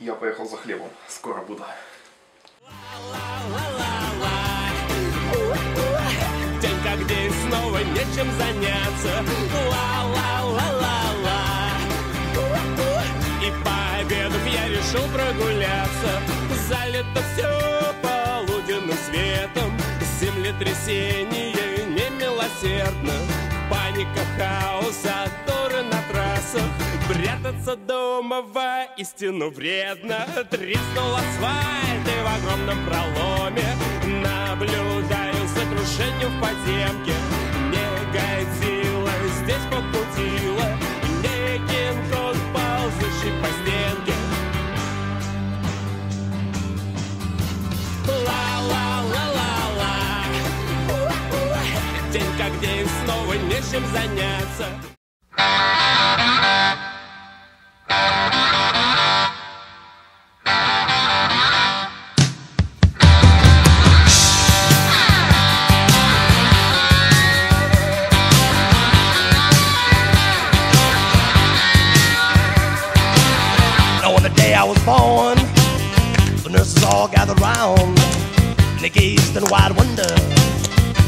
Я поехал за хлебом. Скоро буду. День как день, снова нечем заняться. Ла-ла-ла-ла-ла. И пообедав я решил прогуляться. Залито все полуденным светом. Землетрясение немилосердно. Паника, хаос. Прятаться дома воистину вредно. Треснул асфальт и в огромном проломе. Наблюдаю за в подземке. Не годило, здесь покутило Не кинг-конг, ползущий по стенке. Ла-ла-ла-ла-ла. День как день, снова нечем заняться. the day I was born, the nurses all gathered round. And they gazed in wide wonder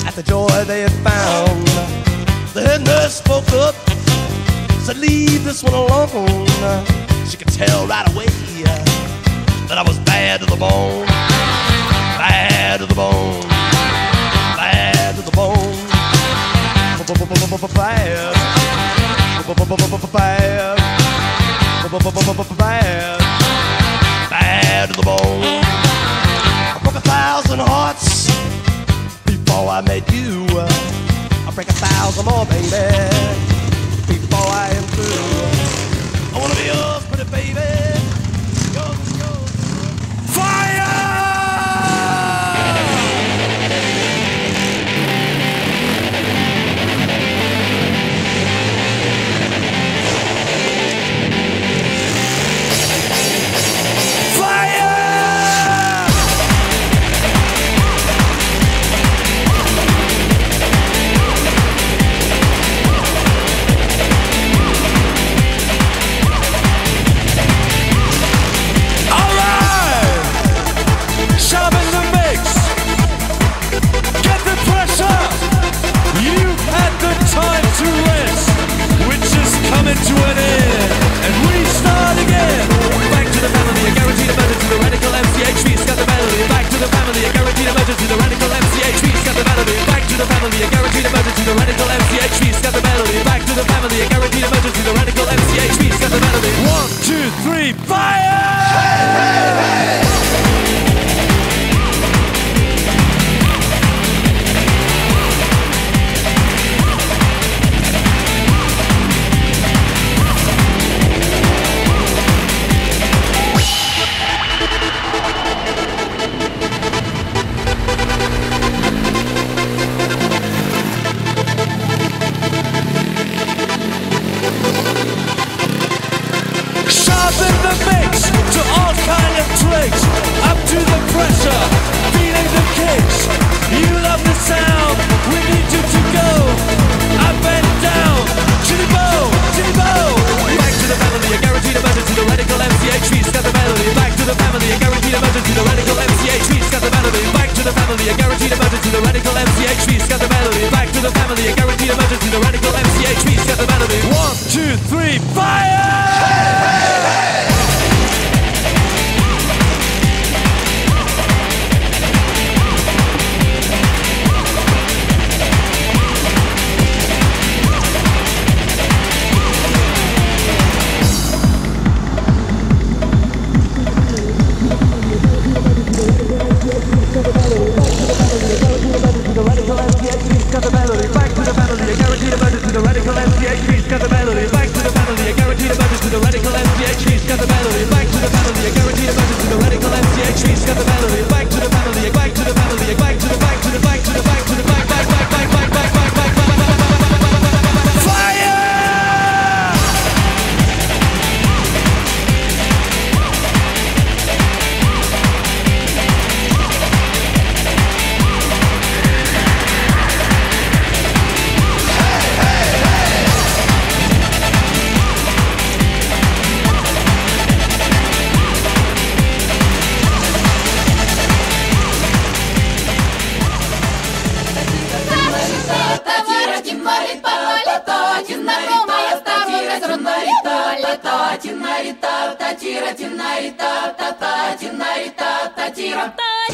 at the joy they had found. The head nurse spoke up, said, Leave this one alone. She could tell right away that I was bad to the bone. Bad to the bone. Bad to the bone. Bad. Bad bad, bad to the bone. I broke a thousand hearts before I met you. I'll break a thousand more, baby,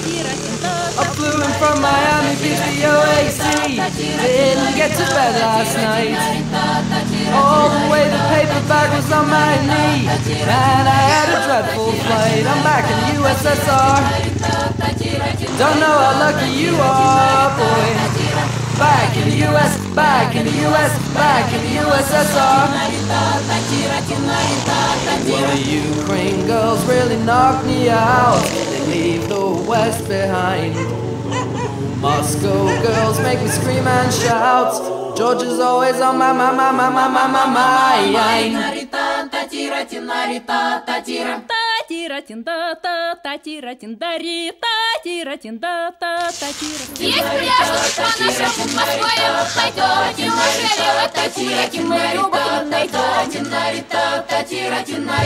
I flew in from Miami Beach to OAC. Didn't get to bed last night. All the way the paper bag was on my knee. Man, I had a dreadful flight. I'm back in the USSR. Don't know how lucky you are, boy. Back in the US, back in the US, back in the USSR. Well, the Ukraine girls really knocked me out They leave the West behind. Moscow girls make me scream and shout. Georgia's always on my, my, my, my, my, my, my mind. Татира-тин-да-та, татира-тин-да-ри-та, тира-тин-да-та, татира. Есть пляж по нашему Москве, пойдете, можели, татира, мы любовь найдем. Татира, татира, татира,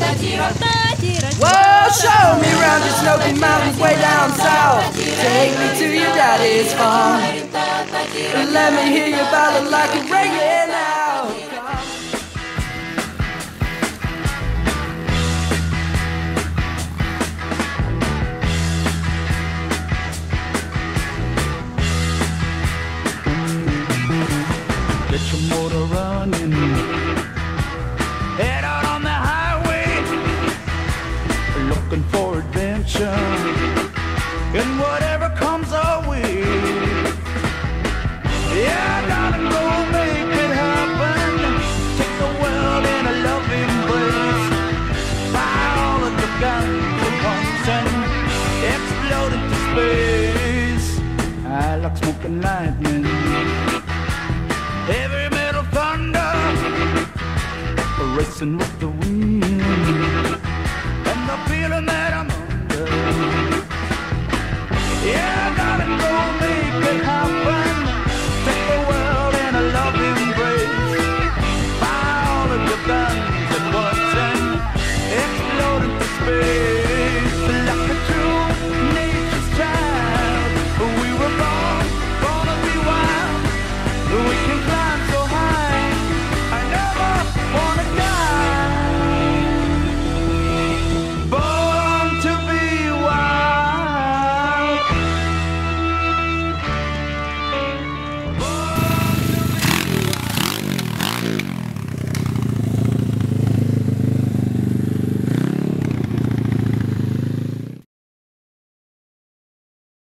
татира, татира. Whoa, show me around the Snowy Mountains way down south. Take me to your daddy's farm. Let me hear your ballad like a ringing out. Adventure. And whatever comes our way. Yeah, darling, go make it happen. Take the world in a loving embrace. Fire all of the guns and pumps and explode into space. I like smoking lightning heavy metal thunder racing with the wind